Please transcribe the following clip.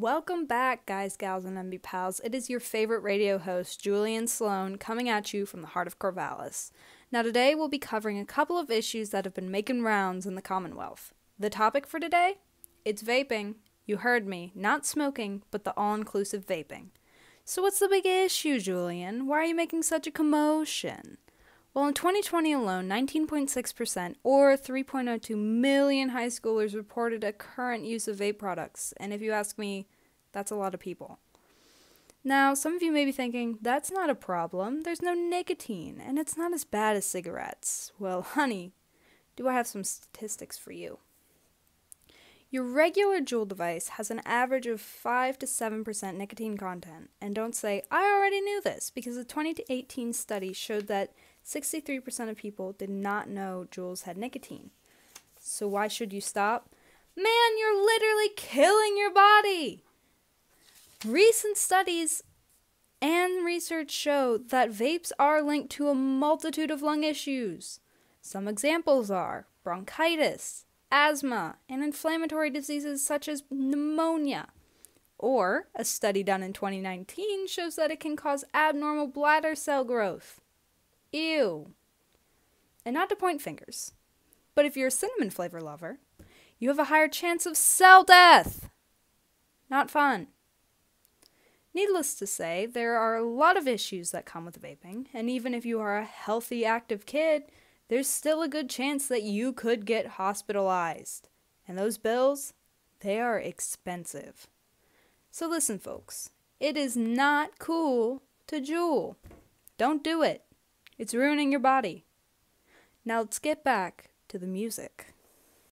Welcome back, guys, gals, and MB pals. It is your favorite radio host, Julian Sloan, coming at you from the heart of Corvallis. Now, today we'll be covering a couple of issues that have been making rounds in the Commonwealth. The topic for today? It's vaping. You heard me. Not smoking, but the all inclusive vaping. So, what's the big issue, Julian? Why are you making such a commotion? Well, in 2020 alone, 19.6% or 3.02 million high schoolers reported a current use of vape products. And if you ask me, that's a lot of people. Now, some of you may be thinking, that's not a problem. There's no nicotine, and it's not as bad as cigarettes. Well, honey, do I have some statistics for you? Your regular Juul device has an average of 5 to 7% nicotine content. And don't say, I already knew this, because a 2018 study showed that 63% of people did not know Juuls had nicotine. So why should you stop? Man, you're literally killing your body! Recent studies and research show that vapes are linked to a multitude of lung issues. Some examples are bronchitis, asthma, and inflammatory diseases such as pneumonia. Or, a study done in 2019 shows that it can cause abnormal bladder cell growth. Ew. And not to point fingers, but if you're a cinnamon flavor lover, you have a higher chance of cell death. Not fun. Needless to say, there are a lot of issues that come with vaping, and even if you are a healthy, active kid, there's still a good chance that you could get hospitalized. And those bills, they are expensive. So listen, folks, it is not cool to Juul. Don't do it. It's ruining your body. Now let's get back to the music.